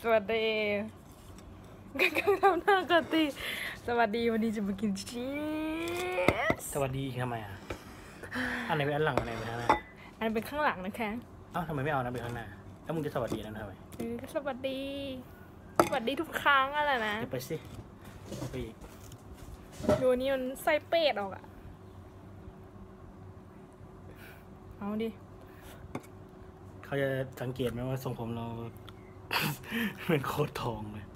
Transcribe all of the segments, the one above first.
สวัสดีก็ก็ทำหน้ากติ สวัสดีวันนี้จะมากินชีสสวัสดีทำไมอะอันไหนเป็นอันหลังอันไหนเป็นอันหน้าอันนเป็นข้างหลังนะคะเอ้าทำไมไม่เอานะเป็นข้างหน้าแล้วมึงจะสวัสดีนั่นทำไมเออสวัสดี สวัสดีทุกครั้งอะไรนะเดี๋ยวไปสิไปอีกดูนี่มันไส้เป็ดออกอะเอาดิ เขาจะสังเกตไหมว่าทรงผมเรา เป็นโคตรทองเลย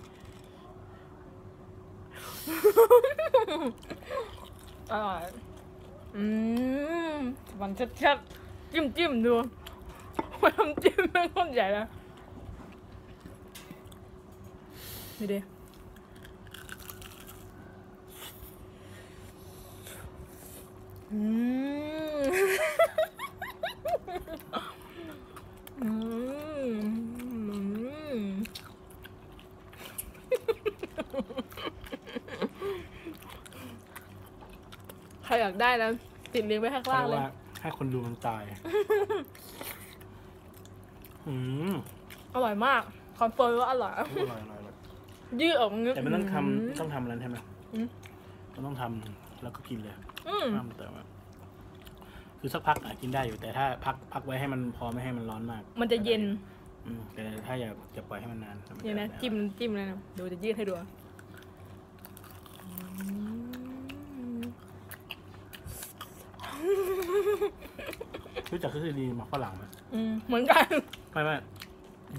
อร่อย อืมมันชัดๆจิ้มจิ้มดูว่าน้ำจิ้มมันคนใหญ่แล้วนี่ดิอืม อืม ใค รอยากได้นะติดลิงก์ไว้ข้างล่างเพราะเลยว่าให้คนดูมันตาย อืมอร่อยมาก คอนเฟิร์มว่าอร่อย อร่อยอร่อยอร่อยยืดออกเงี้ยแต่มันต้องทำต้องทำอะไรใช่ไหมอืมมันต้องทำแล้วก็กินเลยอืมห้ามแต่ว่าคือสักพักอาจกินได้อยู่แต่ถ้าพักพักไว้ให้มันพอไม่ให้มันร้อนมาก มันจะเย็นอืมแต่ถ้าอย่าจะปล่อยให้มันนานมัเนี่ยนะจจิ้มจิ้มเลยนะเดูจะยืดให้ดูอืม รู้จักทฤษฎีหมาฝรั่งไหมอืมเหมือนกัน ไม่ไม่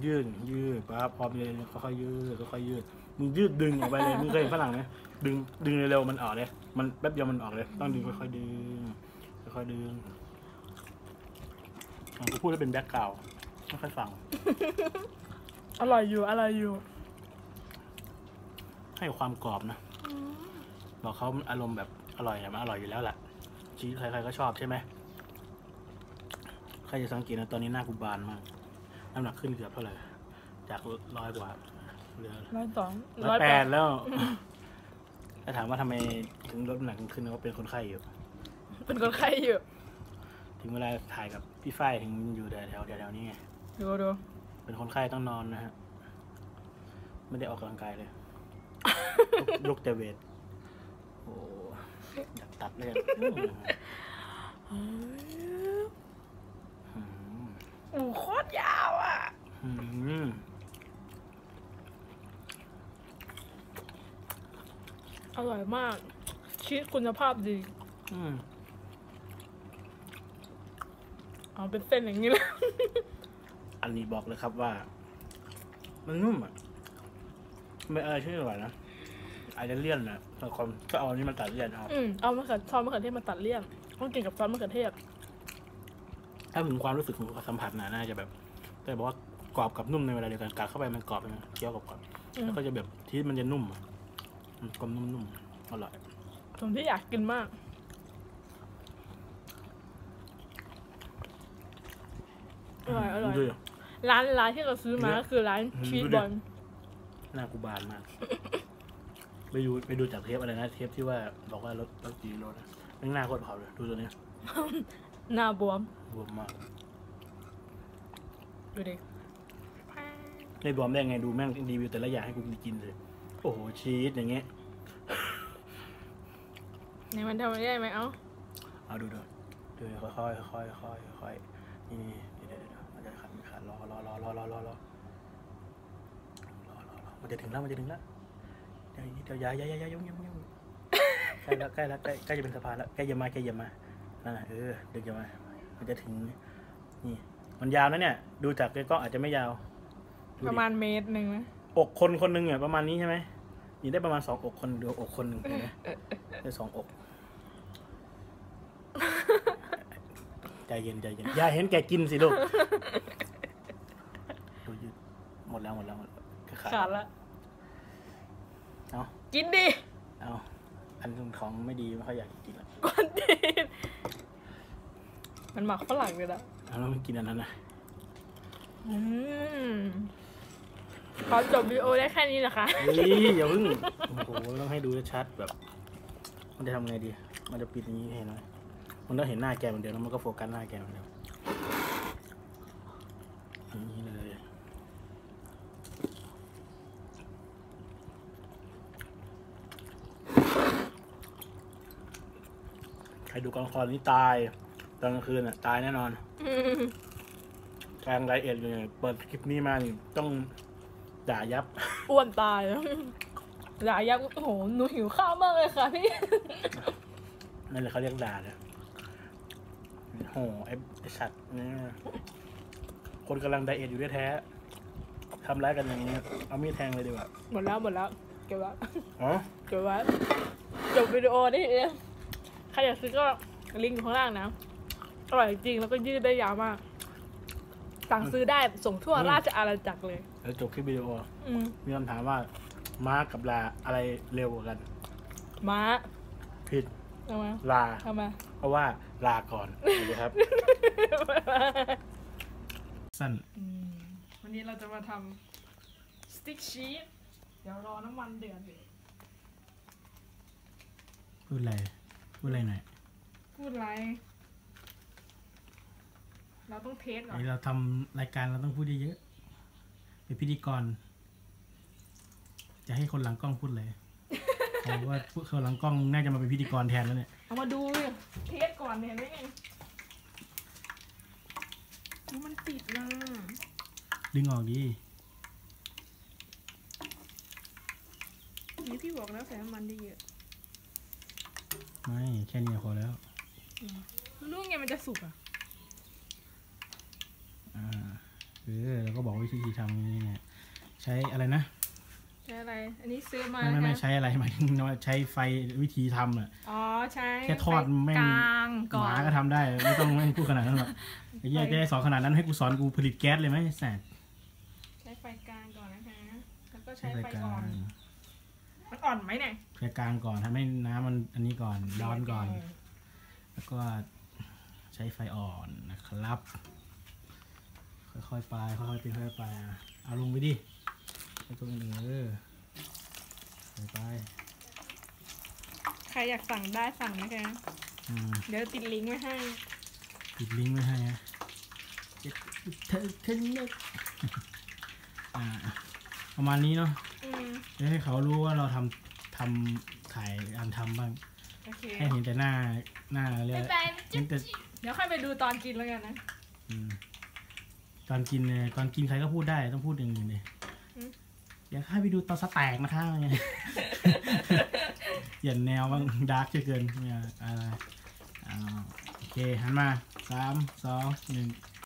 ยืดยืดปั๊บพอเลยค่อยๆยืดค่อยๆยืดมึงยืดดึงออกไปเลยมึงเคยเห็นฝรั่งไหมดึงดึงเร็วๆมันออกเลย มันแป๊บเดียวมันออกเลย ต้องดึงค่อยๆดึงค่อยๆดึงอะกูพูดแล้วเป็นแบ็คกราวด์ไม่ค่อยฟัง อร่อยอยู่อร่อยอยู่ ให้ความกรอบนะ บอกเขาอารมณ์แบบอร่อยอะมันอร่อยอยู่แล้วแหละ ชีสใครๆก็ชอบใช่ไหมใครจะสังเกตนะตอนนี้หน้ากูบานมาก น้ำหนักขึ้นเกือบเท่าไหร่ จากร้อยกว่าเหลือร้อยสองร้อยแปดแล้วถ้าถามว่าทำไมถึงลดน้ำหนักขึ้นก็เป็นคนไข้อยู่ เป็นคนไข้อยู่ ถึงเวลาถ่ายกับพี่ฝ้ายถึงอยู่แถวแถวแถวๆนี้ไงดูดูเป็นคนไข้ต้องนอนนะฮะ ไม่ได้ออกกำลังกายเลยยกแต่เวทโอ้ อยากตัดเลยอะอืมโอ้โคตรยาวอะ อืมอร่อยมาก ชีสคุณภาพดี อืมเอาเป็นเส้นอย่างนี้เลย อันนี้บอกเลยครับว่า มันนุ่มอะไม่อะไรที่อร่อยนะ อาจจะเลี่ยนนะบางคนก็เอาอันนี้มาตัดเลี่ยนเอาอืมเอามะเขือซอสมะเขือเทศมาตัดเลี่ยนต้องกินกับซอสมะเขือเทศถ้าถึงความรู้สึกของสัมผัสนะน่าจะแบบ แต่บอกว่ากรอบกับนุ่มในเวลาเดียวกันกัดเข้าไปมันกรอบนะเคี้ยวกับกรอบอืมแล้วก็จะแบบที่มันจะนุ่มอะอืมกลมนุ่มๆอร่อยผมที่อยากกินมาก อร่อยอร่อย ดูดิ ร้านร้านที่เราซื้อมาเนี่ยก็คือร้านอืมชีสดูดิ บอลหน้ากูบานมากไป ดูไปดูจากเทปอะไรนะ เทปที่ว่าบอกว่ารถรถกี่รถนะแม่งหน้าโคตรเผาเลยดูตัวเนี้ยหน้าบวมบวมมากดูดิไม่บวมได้ไงดูแม่งรีวิวแต่ละอย่างให้กูกินเลย โอ้โหชีสอย่างเงี้ยไหนมันทำได้ไหมเอ้าเอาดูดูดูค่อยค่อยค่อยค่อยค่อยนี่นี่เดี๋ยวเดี๋ยวเดี๋ยวมันจะขัดมันขัดรอรอรอรอรอรอรอรอรอรอมันจะถึงแล้วมันจะถึงแล้ว เดี๋ยวเดี๋ยวอย่าอย่าอย่าอย่ายุ่งยุ่งยุ่งใกล้แล้วใกล้แล้วใกล้ใกล้จะเป็นสะพานแล้วใกล้จะมาใกล้จะมานั่นน่ะเออเดี๋ยวจะมา มันจะถึงนี่มันยาวนะเนี่ย ดูจากในกล้องอาจจะไม่ยาวดูปดิระมาณเมตรหนึ่งนะอกคนคนหนึ่งอะประมาณนี้ใช่ไหมนี่ได้ประมาณสองอกคนดูอกคนหนึ่งเห็นไหมได้สองอกใจเย็นใจเย็นอย่าเห็นแกกินสิลูกดูยืดหมดแล้วหมดแล้วหมดแล้วขาดขาดละเอา กินดิ เอาอันของไม่ดีไม่ค่อยอยากกินละก่อนดิมันหมักฝรั่งเลยละเอาแล้วไม่กินอันนั้นนะอืมขอจบวิดีโอได้แค่นี้นะคะ เฮ้ยอย่าเพิ่งโอ้โหต้องให้ดูชัดๆแบบ มันจะทำไงดี มันจะปิดอย่างนี้ให้เห็นไหมมันต้องเห็นหน้าแกเหมือนเดิมแล้วมันก็โฟกัสหน้าแกเหมือนเดิมอย่างนี้เลย ร ดูกองละครนี่ตาย ตอนกลางคืนอะ ตายแน่นอนอืมกลางไลฟ์เอ็ดอยู่เนี่ยเปิดคลิปนี้มานี่ต้องด่ายับ อ้วนตายแล้วหลายยักษ์โอ้โหหนูหิวข้าวมากเลยค่ะพี่ นั่นแหละเขาเรียกด่าเลยโหไอ้ไอ้สัตว์เนี่ยคนกำลังไดเอทอยู่แท้ๆทำร้ายกันอย่างนี้ เอามีดแทงเลยดีกว่า หมดแล้วหมดแล้ว เก็บไว้อ๋อเก็บไว้จบวิดีโอนี่เองใค รอยากซื้อก็ลิงก์อยู่ข้างล่างนะ อร่อยจริงแล้วก็ยืดได้ยาวมาก สั่งซื้อได้ส่งทั่วราชอาณาจักรเลย แล้วจบคลิปวิดีโอ อืมมีคำถามว่าม้ากับลาอะไรเร็วกว่ากัน ม้าผิดทำไมลาทำไมเพราะว่าลาก่อนสวัสดีครับ สั้นอืมวันนี้เราจะมาทำสติ๊กชีสเดี๋ยวรอน้ำมันเดือดเลยพูดอะไร พูดอะไรหน่อยพูดอะไร เราต้องเทสก่อนไอเราทำรายการเราต้องพูดเยอะๆเป็นพิธีกร จะให้คนหลังกล้องพูดเลยเพราะว่าคนหลังกล้องน่าจะมาเป็นพิธีกรแทนแล้วเนี่ย เอามาดูดิเทสก่อนเห็นไหมไงมันติดนะดึงออกดีนี่พี่บอกแล้วใส่น้ำมันได้เยอะ ไม่แค่นี้พอแล้วรู้ไงมันจะสุกอะอ่าเออเราก็บอกวิธีทำอย่างนี้เนี่ยใช้อะไรนะใช้อะไร อันนี้ซื้อมาไม่ไม่ไม่นะคะใช้อะไรหมายถึงว่าใช้ไฟวิธีทำอะอ๋อใช้แค่ทอดไฟแม่งกลางก่หอนมาก็ทำได้ ไม่ต้องไม่พูดขนาดนั้นหรอกไอ้เหี้ยจะได้สอนขนาดนั้นให้กูสอนกูผลิตแก๊สเลยไหมแสบใช้ไฟกลางก่อนนะคะแล้วก็ใช้ใช้ไฟไฟกลาอ่อนง มันอ่อนไหมเนี่ยไฟกลางก่อนทำให้น้ำมันอันนี้ก่อนร้อนก่อน แล้วก็ใช้ไฟอ่อนนะครับ ค่อยๆไปค่อยๆเป็นค่อยๆไปอะเอาลงไปดิไปตรงนี้เออไปไปใครอยากสั่งได้สั่งนะคะอืมเดี๋ยวติดลิงก์ไว้ให้ปิดลิงก์ไว้ให้ฮะจะเธอเธอนึกอ่าประมาณนี้เนาะอืม จะให้เขารู้ว่าเราทำทำถ่ายการทำบ้าง โอเค ให้เห็นแต่หน้าหน้าเรียกบ๊ายบายเห็นแต่เดี๋ยวค่อยไปดูตอนกินแล้วกันนะ อืมตอนกินเนี่ยตอนกินใครก็พูดได้ต้องพูดอย่างอื่นเลยอืม อยากให้ไปดูตอน stack นะคะไงเปลี่ยนแนวบ้าง dark เกินเนี่ยอะไรอ่าโอเคหันมาสามสองหนึ่ง